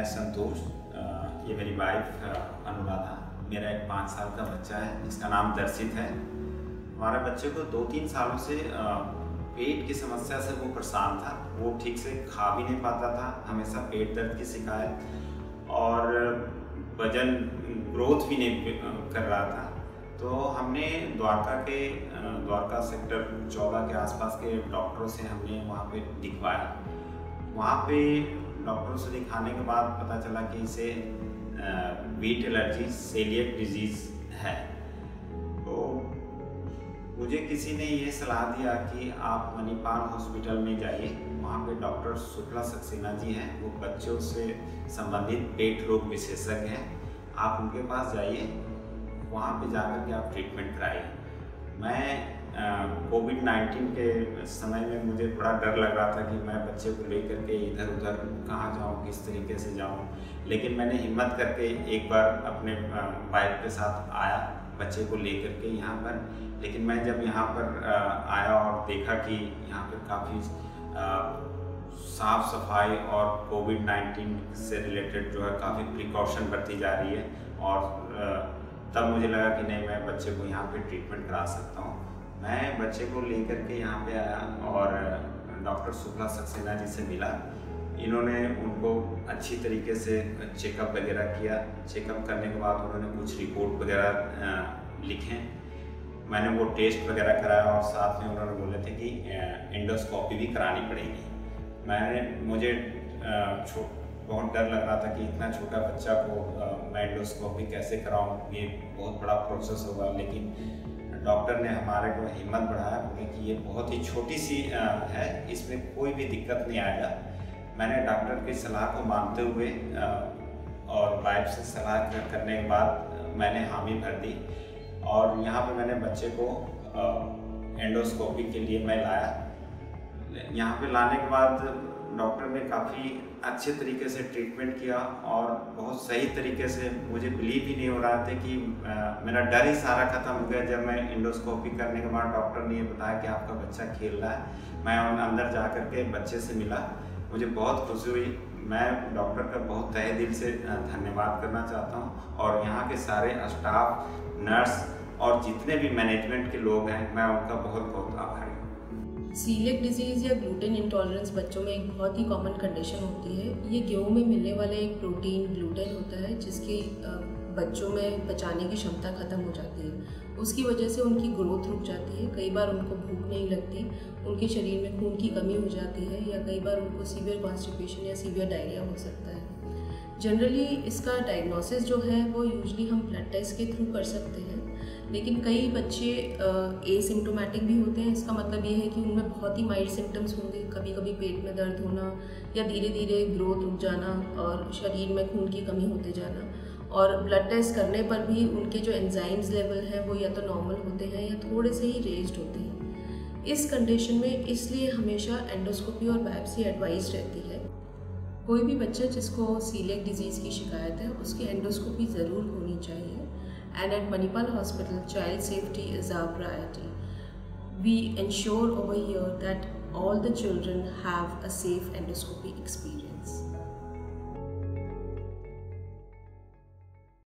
मैं संतोष ये मेरी वाइफ अनुराधा। मेरा एक पाँच साल का बच्चा है, जिसका नाम दर्शित है। हमारे बच्चे को दो तीन सालों से पेट की समस्या से वो परेशान था। वो ठीक से खा भी नहीं पाता था, हमेशा पेट दर्द की शिकायत। और वज़न ग्रोथ भी नहीं कर रहा था। तो हमने द्वारका के द्वारका सेक्टर चौदह के आसपास के डॉक्टरों से हमने वहाँ पे दिखवाया। वहाँ पे डॉक्टरों से दिखाने के बाद पता चला कि इसे वीट एलर्जी, सेलियक डिज़ीज़ है। तो मुझे किसी ने ये सलाह दिया कि आप मणिपाल हॉस्पिटल में जाइए। वहाँ पे डॉक्टर शुक्ला सक्सेना जी हैं। वो बच्चों से संबंधित पेट रोग विशेषज्ञ हैं। आप उनके पास जाइए। वहाँ पे जाकर के आप ट्रीटमेंट कराइए। मैं कोविड नाइन्टीन के समय में मुझे बड़ा डर लग रहा था कि मैं बच्चे को लेकर के इधर उधर कहाँ जाऊँ, किस तरीके से जाऊँ। लेकिन मैंने हिम्मत करके एक बार अपने वाइफ के साथ आया, बच्चे को लेकर के यहाँ पर। लेकिन मैं जब यहाँ पर आया और देखा कि यहाँ पर काफ़ी साफ़ सफ़ाई और कोविड नाइन्टीन से रिलेटेड जो है काफ़ी प्रिकॉशन बरती जा रही है और तब मुझे लगा कि नहीं, मैं बच्चे को यहाँ पे ट्रीटमेंट करा सकता हूँ। मैं बच्चे को लेकर के यहाँ पे आया और डॉक्टर शुक्ला सक्सेना जी से मिला। इन्होंने उनको अच्छी तरीके से चेकअप वगैरह किया। चेकअप करने के बाद उन्होंने कुछ रिपोर्ट वगैरह लिखे। मैंने वो टेस्ट वगैरह कराया और साथ में उन्होंने बोले थे कि एंडोस्कोपी भी करानी पड़ेगी। मैंने, मुझे बहुत डर लग रहा था कि इतना छोटा बच्चा को मैं एंडोस्कोपी कैसे कराऊँ? ये बहुत बड़ा प्रोसेस होगा, लेकिन डॉक्टर ने हमारे को हिम्मत बढ़ाया, बोले कि ये बहुत ही छोटी सी है, इसमें कोई भी दिक्कत नहीं आएगा। मैंने डॉक्टर की सलाह को मानते हुए और वाइफ से सलाह करने के बाद मैंने हामी भर दी। और यहाँ पर मैंने बच्चे को एंडोस्कोपी के लिए मैं लाया। यहाँ पे लाने के बाद डॉक्टर ने काफ़ी अच्छे तरीके से ट्रीटमेंट किया और बहुत सही तरीके से मुझे बिलीव ही नहीं हो रहा था कि मेरा डर ही सारा ख़त्म हो गया जब मैं इंडोस्कोपी करने के बाद डॉक्टर ने ये बताया कि आपका बच्चा खेल रहा है। मैं अंदर जा कर के बच्चे से मिला। मुझे बहुत खुशी हुई। मैं डॉक्टर का बहुत तहे दिल से धन्यवाद करना चाहता हूँ और यहाँ के सारे स्टाफ, नर्स और जितने भी मैनेजमेंट के लोग हैं, मैं उनका बहुत बहुत आभारी सीलियक डिज़ीज़ या ग्लूटेन इंटॉलरेंस बच्चों में एक बहुत ही कॉमन कंडीशन होती है। ये गेहूँ में मिलने वाले एक प्रोटीन ग्लूटेन होता है, जिसकी बच्चों में पचाने की क्षमता ख़त्म हो जाती है। उसकी वजह से उनकी ग्रोथ रुक जाती है। कई बार उनको भूख नहीं लगती, उनके शरीर में खून की कमी हो जाती है, या कई बार उनको सीवियर कॉन्स्टिपेशन या सीवियर डायरिया हो सकता है। जनरली इसका डायग्नोसिस जो है, वो यूजली हम ब्लड टेस्ट के थ्रू कर सकते हैं। लेकिन कई बच्चे ए सिम्टोमेटिक भी होते हैं। इसका मतलब ये है कि उनमें बहुत ही माइल्ड सिम्टम्स होंगे। कभी कभी पेट में दर्द होना या धीरे धीरे ग्रोथ रुक जाना और शरीर में खून की कमी होते जाना। और ब्लड टेस्ट करने पर भी उनके जो एंजाइम्स लेवल हैं, वो या तो नॉर्मल होते हैं या थोड़े से ही रेज्ड होते हैं। इस कंडीशन में इसलिए हमेशा एंडोस्कोपी और बायोप्सी एडवाइज रहती है। कोई भी बच्चा जिसको सीलियक डिज़ीज़ की शिकायत है, उसकी एंडोस्कोपी ज़रूर होनी चाहिए। And at Manipal Hospital, child safety is our priority. We ensure over here that all the children have a safe endoscopy experience.